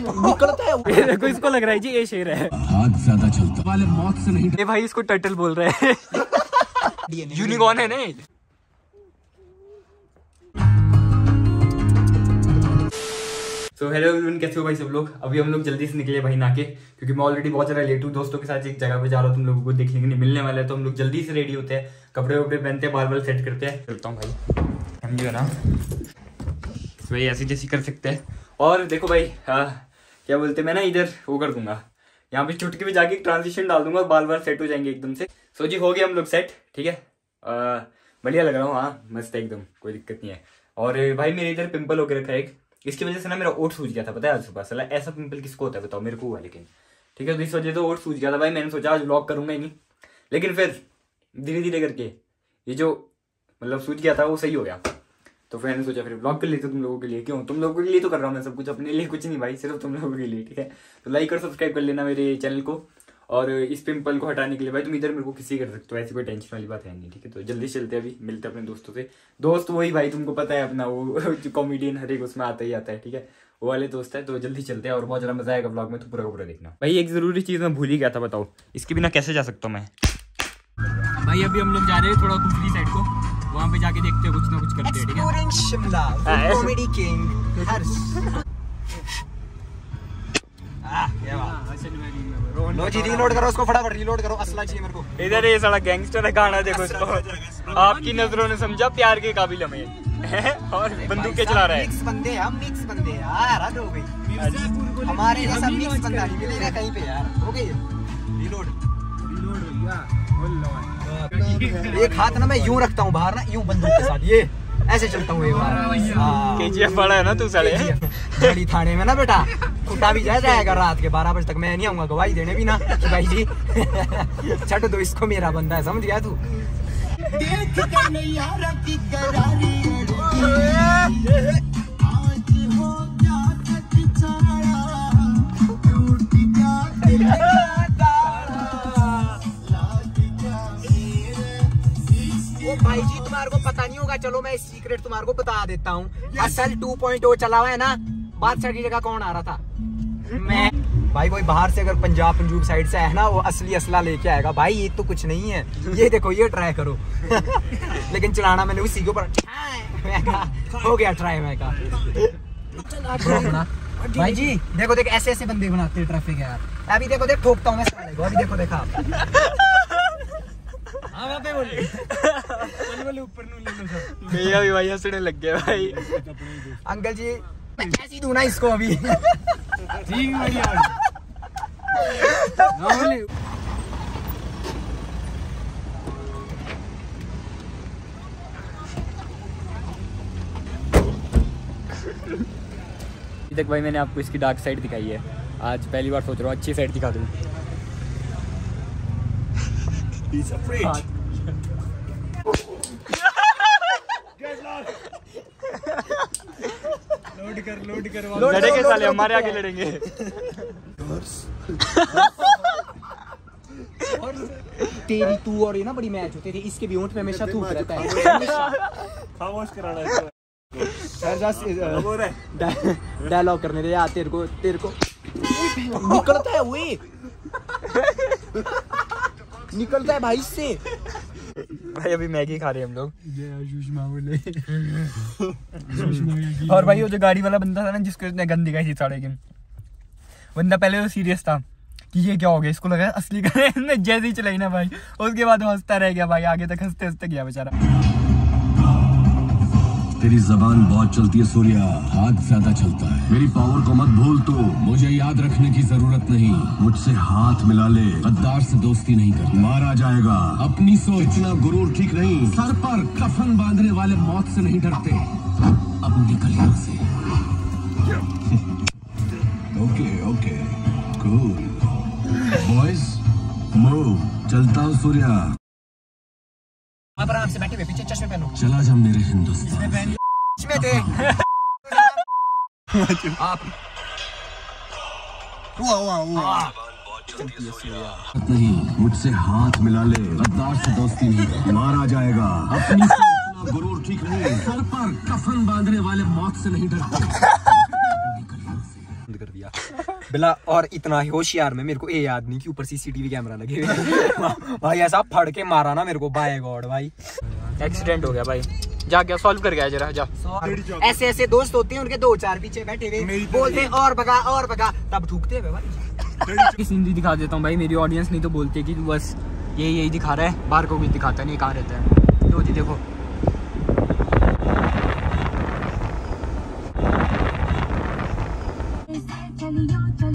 निकलता है ये देखो इसको लग रहा है जी ये शेर है। हाथ ज़्यादा चलता। वाले मौत से नहीं ये भाई इसको टर्टल बोल रहे हैं। यूनिकॉर्न है ना? सो हेलो एवरीवन कैसे हो भाई सब लोग? अभी हम लोग जल्दी से निकले भाई नाके क्योंकि मैं ऑलरेडी बहुत ज़्यादा लेट हूँ। दोस्तों के साथ एक जगह पे जा रहा हूँ तुम लोगों को देखने के लिए। मिलने वाला है तो हम लोग जल्दी से रेडी होते हैं। कपड़े वपड़े पहनते हैं बाल बाल सेट करते हैं। चलता हूँ भाई। हम जो है ना भाई ऐसी जैसी कर सकते हैं। और देखो भाई हाँ क्या बोलते मैं ना इधर वो कर दूँगा। यहाँ पे चुटकी में जाके ट्रांजिशन डाल दूँगा बाल बाल सेट हो जाएँगे एकदम से। सो जी, हो गया हम लोग सेट ठीक है? बढ़िया लग रहा हूँ हाँ मस्त है एकदम, कोई दिक्कत नहीं है। और भाई, मेरे इधर पिंपल होकर रखा है एक। इसकी वजह से ना मेरा ओट सूझ गया था, पता है आज सुबह सला ऐसा पिंपल किसको होता है बताओ, मेरे को हुआ लेकिन। ठीक है तो इस वजह से ओट सूझ गया था भाई, मैंने सोचा आज ब्लॉग करूँगा ही नहीं। लेकिन फिर धीरे धीरे करके ये जो मतलब सूज गया था, वो सही हो गया। तो फिर मैंने सोचा, फिर ब्लॉग कर लेते तुम लोगों के लिए। क्यों? तुम लोगों के लिए तो कर रहा हूँ मैं सब कुछ, अपने लिए कुछ नहीं भाई, सिर्फ़ तुम लोगों के लिए, ठीक है? तो लाइक और सब्सक्राइब कर लेना मेरे चैनल को। और इस पिंपल को हटाने के लिए, भाई तुम इधर मेरे को किसी कर सकते हो, ऐसी कोई टेंशन वाली बात है नहीं, ठीक है? तो जल्दी चलते अभी, मिलते अपने दोस्तों से। दोस्त वही भाई, तुमको पता है अपना, वो कॉमेडियन हर एक उसमें आता ही आता है, ठीक है? वो वाले दोस्त है तो जल्दी चलते हैं और बहुत ज़्यादा मज़ा आएगा ब्लॉग में तो पूरा पूरा देखना। भाई एक ज़रूरी चीज़ मैं भूल ही गया था, बताओ। इसके बिना कैसे जा सकता हूँ मैं? भाई अभी हम लोग जा रहे हैं थोड़ा कुफरी साइड को। वहाँ पे जाके देखते हैं कुछ ना कुछ करते हैं ठीक है? शिमला कॉमेडी किंग हर्ष लो जी रीलोड करो उसको फटाफट रीलोड करो। असला चाहिए मेरे को। इधर ये साला गैंगस्टर है गाना देखो इसको। आपकी नज़रों ने समझा प्यार के काबिल हमें हैं? और बंदूकें चला रहा है। मिक्स बंदे हैं हम मिक्स बंदे यार हद हो गई। हमारे जैसा मिक्स बंदा नहीं मिलेगा कहीं पे यार। हो गई? रीलोड एक हाथ ना मैं यूँ रखता हूँ बाहर ना यूँ बंदूक के साथ ये ऐसे चलता हूँ एक बार। हाँ। केजीएफ वाला है ना तू साले। बड़ी थाने में ना बेटा कुटा भी जाए जाएगा रात के बारह बजे तक मैं नहीं आऊँगा गवाही देने भी ना कि भाई जी। छठ दो इसको मेरा बंदा है समझ गया तू? ओ चलो मैं सीक्रेट तुम्हारे को बता देता हूँ। असल 2.0 चला हुआ है ना? बादशाह की जगह कौन आ रहा था? मैं। भाई कोई बाहर से अगर पंजाब पंजूब साइड से है ना वो असली असला लेके आएगा। भाई ये तो कुछ नहीं है। ये देखो ये ट्राई करो। लेकिन चलाना मैंने उसी के ऊपर कहा, हो गया ट्राई मैं कहा। भाई जी देखो देख ऐसे ऐसे बंदे बनाते हैं ट्रैफ़िक यार। अभी देखो देख ठोकता हूँ मैं अभी देखो देखा मेरा भी भाई हंसने लग गया भाई। अंकल जी मैं कैसी दूँ ना इसको अभी? अभी तक भाई मैंने आपको इसकी डार्क साइड दिखाई है। आज पहली बार सोच रहा हूँ अच्छी साइड दिखा दूँ। लड़ेंगे साले हमारे आगे लड़ेंगे। तेरी तू और ये ना बड़ी मैच होती थी इसके भी ऊँट पे हमेशा थूक रहता है। खामोश कराना है। डायलॉग करने दे यार तेरे को तेरे को। निकलता है वे निकलता है भाई इससे। भाई अभी मैगी खा रहे हैं हम लोग। और भाई वो जो गाड़ी वाला बंदा था ना जिसको इतने गन दिखाई थी साढ़े की। बंदा पहले तो सीरियस था कि ये क्या हो गया इसको लगा असली कर जैसे ही चलाई ना भाई। उसके बाद वो हंसता रह गया भाई आगे तक हँसते हँसते गया बेचारा। तेरी जबान बहुत चलती है सूर्या। हाथ ज़्यादा चलता है। मेरी पावर को मत भूल तू। मुझे याद रखने की ज़रूरत नहीं। मुझसे हाथ मिला ले। गद्दार से दोस्ती नहीं करता। मारा जाएगा। अपनी सोच। इतना गुरूर ठीक नहीं। सर पर कफन बांधने वाले मौत से नहीं डरते। अब निकल यहाँ से। Okay okay. Cool boys move चलता हूँ सूर्या। आप आराम से बैठे हुए पीछे चश्मे पहनो। चला जा मेरे हिंदुस्तान चश्मे थे आप हुआ हुआ हुआ नहीं मुझसे हाथ मिला ले गद्दार से दोस्ती नहीं मारा जाएगा अपनी गुरूर ठीक नहीं। सर पर कफन बांधने वाले मौत से नहीं डरते निकल यहाँ से। बंद कर दिया बिला और इतना ही होशियार में मेरे को ये याद नहीं कि ऊपर सीसीटीवी कैमरा लगे हुए भाई ऐसा फड़ के मारा ना मेरे को बाय गॉड भाई। एक्सीडेंट हो गया भाई। जा क्या सॉल्व कर गया जरा जा। ऐसे ऐसे दोस्त होते हैं उनके दो चार पीछे बैठे हुए। बोलते और भगा और भगा। तब ठूकते हुए भाई। की सीनरी दिखा देता हूँ भाई। मेरी ऑडियंस नहीं तो बोलती कि बस यही यही दिखा रहा है। बाहर को कुछ दिखाता नहीं कहाँ रहता है। तो जी देखो।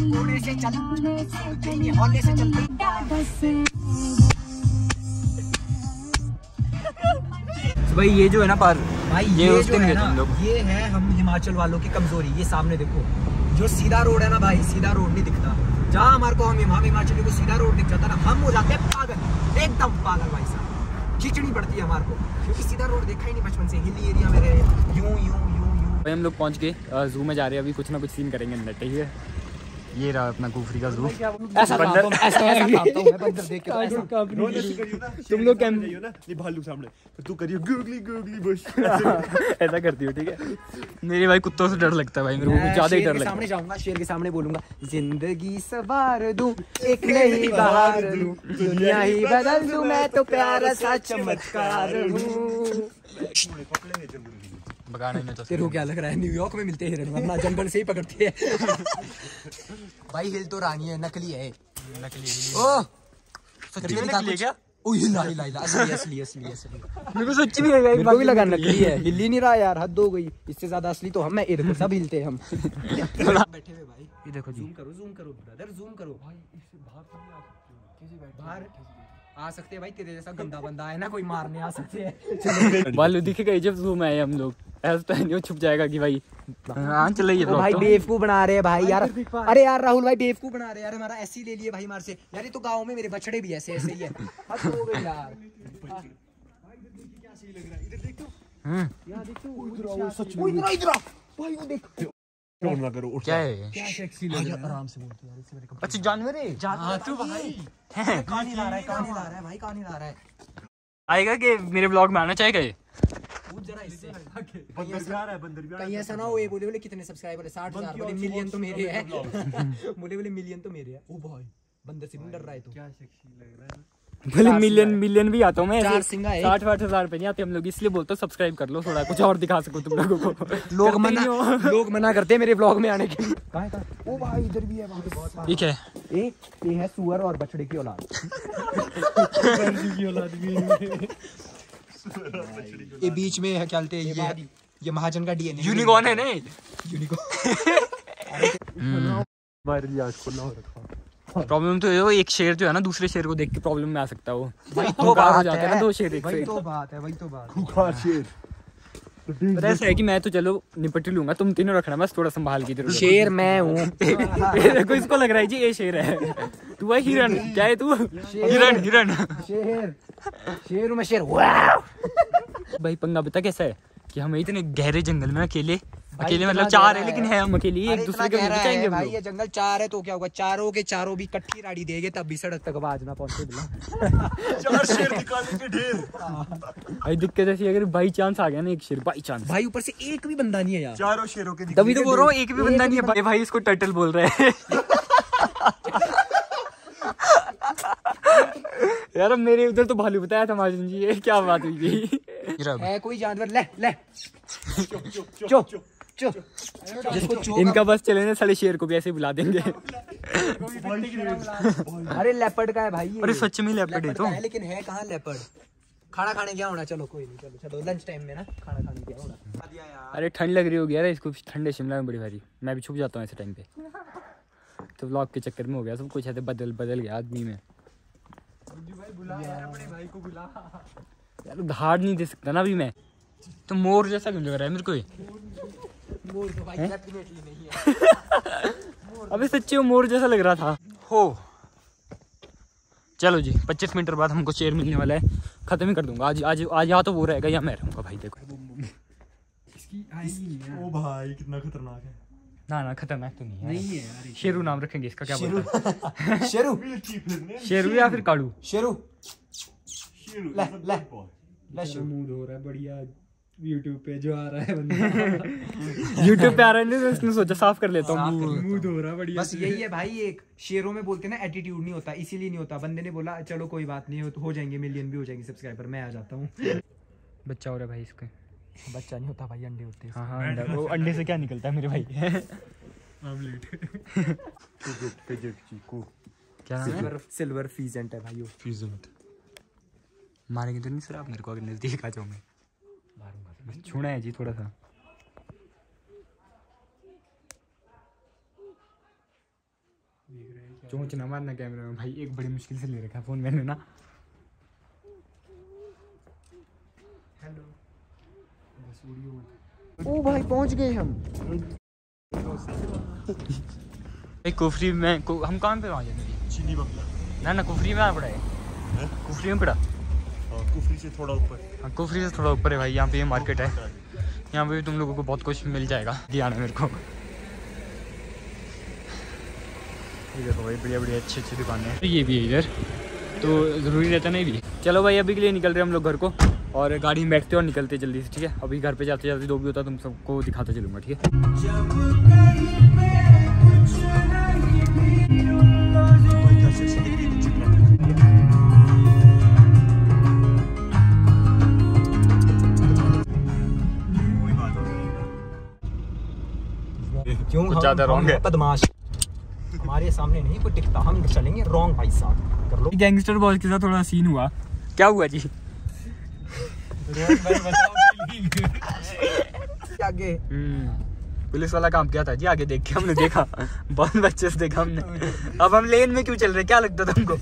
थोड़े से चल हौले से चलते तो भाई ये जो है ना पार भाई ये ये, जो है ना ये है हम हिमाचल वालों की कमज़ोरी ये सामने देखो। जो सीधा रोड है ना भाई सीधा रोड नहीं दिखता। जहाँ हमारे को हम हम हिमाचली को सीधा रोड दिख जाता ना हम हो जाते हैं पागल एकदम पागल भाई साहब। खींचनी पड़ती है हमारे को क्योंकि सीधा रोड देखा ही नहीं बचपन से हिली एरिया में रहे यूँ यूँ यूँ यूँ। भाई हम लोग पहुँच गए जू में जा रहे हैं अभी कुछ ना कुछ सीन करेंगे अंदर ठीक है? ये रहा अपना कुफरी का जू ऐसा बंदर- ऐसा ऐसा हूँ बंदर देख के तो ऐसा तुम लोग कैम ना ये भालू सामने। फिर तू करियो गूगली गूगली बुश ऐसा करती हो ठीक है? मेरे भाई कुत्तों से डर लगता है भाई मेरे को ज़्यादा ही डर लगता सामने जाऊँगा शेर के सामने बोलूँगा ज़िंदगी सवार दूँ एक नई बहार दूँ दुनिया ही बदल दूँ मैं तो प्यारा सा चमत्कार हूँ। भगाने में तो तेरे को क्या लग रहा है? न्यूयॉर्क में मिलते हैं वरना जंगल से ही पकड़ते हैं। भाई हिल तो रानी है नकली है। नकली ओ! सच्ची में नकली क्या? ओ हिला हिला हिला असली असली असली असली। मेरे को सच्ची में लगा मेरे को भी लगा नकली है। हिल ही नहीं रहा यार हद हो गई। इससे ज़्यादा असली तो हम है ये देखो सब हिलते हैं हम। बैठे हुए भाई। ये देखो जूम करो जूम करो ब्रदर जूम करो। बाहर आ सकते हैं भाई तेरे जैसा गंदा बंदा है ना कोई मारने आ सकते। हैं बालू दिखेगा जब जू में आए हम लोग। ऐसा तो छुप जाएगा कि भाई हाँ चल ये भाई बेवकूफ़ बना रहे हैं भाई यार। अरे यार राहुल भाई बेवकूफ़ बना रहे हैं। यार हमारा ऐसे ही ले लिए भाई हमारे से। यार ये तो गाँव में मेरे बछड़े भी ऐसे ऐसे ही है। हद हो गई यार। कौन ना करो? उठ क्या है? क्या सेक्सी लग रहा है? आराम से बोलते यार इससे मेरे को अच्छा जानवर। है हाँ तू भाई। कहानी ला रहा है कहानी ला रहा है? भाई कहानी ला रहा है? आएगा कि मेरे ब्लॉग में आना चाहेगा ये? पूछ जरा इससे। बंदर भी आ रहा है बंदर भी आ रहा कहीं ऐसा ना हो ये बोले बोले कितने सब्सक्राइबर है? साठ हज़ार बोले मिलियन तो मेरे है। बोले बोले मिलियन तो मेरे है। ओ भाई बंदर से डर रहा है तो। भले मिलियन मिलियन भी आता हूँ मैं चार साठ वाठ हज़ार रुपए नहीं आते हम लोग इसलिए बोलते हो सब्सक्राइब कर लो थोड़ा कुछ और दिखा सको तुम लोगों को। लोग मना लोग मना करते हैं मेरे ब्लॉग में आने के लिए। कहाँ कहाँ? ओ भाई इधर भी है वहाँ पे बहुत ठीक है। ए ये है सुअर और बछड़े की औलाद। ये बीच में है क्या ये ये महाजन का डीएनए यूनिकॉर्न है नहीं प्रॉब्लम तो ये हो, एक शेर जो है ना दूसरे शेर को देख के प्रॉब्लम में आ सकता है वो। तो हुंकार हो बात जाते हैं है। ना दो शेर एक वही तो बात है वही तो बात है। खा शेर। पर ऐसा है कि मैं तो चलो निपट ही लूँगा तुम तीनों रखना बस थोड़ा संभाल के शेर मैं हूँ। देखो इसको लग रहा है जी ये शेर है। तू है हिरन क्या है तू? हिरन हिरन शेर। शेर मैं शेर। वाह भाई पंगा बता कैसा है कि हम इतने गहरे जंगल में अकेले अकेले मतलब चार है लेकिन है। हम अकेले एक दूसरे के बचाएँगे हम भाई ये जंगल चार है तो क्या होगा? चारों के चारों भी कट्ठी राड़ी देंगे तब भी सड़क तक आवाज़ ना पहुँचे बिना चार शेर निकालने के ढेर। भाई दिक्कत ऐसी अगर बाई चांस आ गया ना एक शेर बाई चांस। भाई ऊपर से एक भी बंदा नहीं है यार। चारों शेरों के तभी तो बोल रहा हूँ एक भी बंदा नहीं है। भाई इसको टर्टल बोल रहे हैं। यार मेरे उधर तो भालू बताया था महाजन जी ये क्या बात हुई है कोई जानवर? ले ले। चुप चुप जिसको इनका बस चले ना साले शेर को भी ऐसे बुला देंगे। अरे लेपर्ड का है भाई अरे सच में लेपर्ड है तो। लेकिन है कहाँ लेपर्ड? खाना खाने क्या होना? चलो कोई नहीं चलो चलो लंच टाइम में ना खाना खाने क्या होना? अरे ठंड लग रही होगी यार इसको ठंडे शिमला में बड़ी भारी। मैं भी छुप जाता हूँ ऐसे टाइम पे। तो व्लॉग के चक्कर में हो गया सब कुछ ऐसे बदल बदल गया आदमी में। यार उधार नहीं दे सकता ना अभी मैं। तो मोर जैसा क्यों लग रहा है मेरे को? मोर तो भाई डेफिनेटली नहीं है। अबे सच्ची वो मोर जैसा लग रहा था। हो। चलो जी पच्चीस मिनट बाद हमको शेर मिलने वाला है। खत्म ही कर दूँगा। आज आज आज या तो वो रहेगा या मैं रहूँगा भाई देखो। ओ भाई कितना खतरनाक है। ना ना खतरनाक तो नहीं है। नहीं है शेरू नाम रखेंगे इसका क्या बोलता है? शेरू। शेरू या फिर काड़ू शेरू। शेरू ले ले ले शेरू। मूड हो रहा है बढ़िया। यूट्यूब पे जो आ रहा है बंदा। यूट्यूब पे आ रहा है तो उसने सोचा साफ़ कर लेता हूँ। मुँह। धो रहा बढ़िया बस यही है भाई एक शेरों में बोलते हैं ना एटीट्यूड नहीं होता इसीलिए नहीं होता। बंदे ने बोला चलो कोई बात नहीं हो तो हो जाएँगे मिलियन भी हो जाएँगे सब्सक्राइबर मैं आ जाता हूँ। बच्चा हो रहा है भाई इसके। बच्चा नहीं होता भाई अंडे होते हैं हाँ हाँ अंडा। वो अंडे से क्या निकलता है मेरे भाई? क्या नाम है सिल्वर सिल्वर फीजेंट है भाई वो। मारेंगे तो नहीं सर आप मेरे को अगर नज़दीक आ जाओ मैं छूना है जी थोड़ा सा। चोंच ना मारना कैमरे में भाई एक बड़ी मुश्किल से ले रखा है फ़ोन मैंने ना। हेलो ओ भाई पहुँच गए हम। भाई कुफरी में कु, हम कहाँ पे वहाँ जाते चीनी बंगला। ना ना कुफरी में आ पड़ा है? है? कुफरी में पड़ा हाँ, कुफरी से थोड़ा ऊपर। हाँ कुफरी से थोड़ा ऊपर है भाई यहाँ पे ये मार्केट है। यहाँ पे भी तुम लोगों को बहुत कुछ मिल जाएगा। ये आना मेरे को ये देखो भाई बढ़िया बढ़िया अच्छी अच्छी दुकानें हैं। ये भी है इधर तो ज़रूरी रहता नहीं भी। चलो भाई अभी के लिए निकल रहे हैं हम लोग घर को और गाड़ी में बैठते और निकलते जल्दी से ठीक है? अभी घर पे जाते जाते जो भी होता है तुम सबको दिखाता चलूँगा ठीक है? ज़्यादा wrong है। बदमाश। हमारे सामने नहीं कोई टिकता। हम चलेंगे रॉन्ग भाई साहब। कर लो। गैंगस्टर बॉस के साथ थोड़ा सीन हुआ। क्या हुआ जी? आगे। हम्म, पुलिस वाला काम किया था जी आगे देख के हमने देखा। बहुत बच्चे से देखा हमने। अब हम लेन में क्यों चल रहे क्या लगता तुमको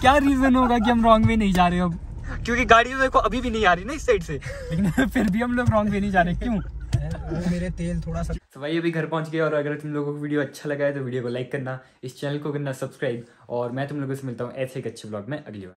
क्या रीजन होगा कि हम रॉन्ग वे नहीं जा रहे अब? क्योंकि गाड़ी तो देखो अभी भी नहीं आ रही ना इस साइड से। लेकिन फिर भी हम लोग रॉन्ग वे नहीं जा रहे। क्यों? वो मेरे तेल थोड़ा सा तो भाई अभी घर पहुँच गए और अगर तुम लोगों को वीडियो अच्छा लगा है तो वीडियो को लाइक करना, इस चैनल को करना सब्सक्राइब। और मैं तुम लोगों से मिलता हूँ ऐसे एक अच्छे ब्लॉग में अगली बार।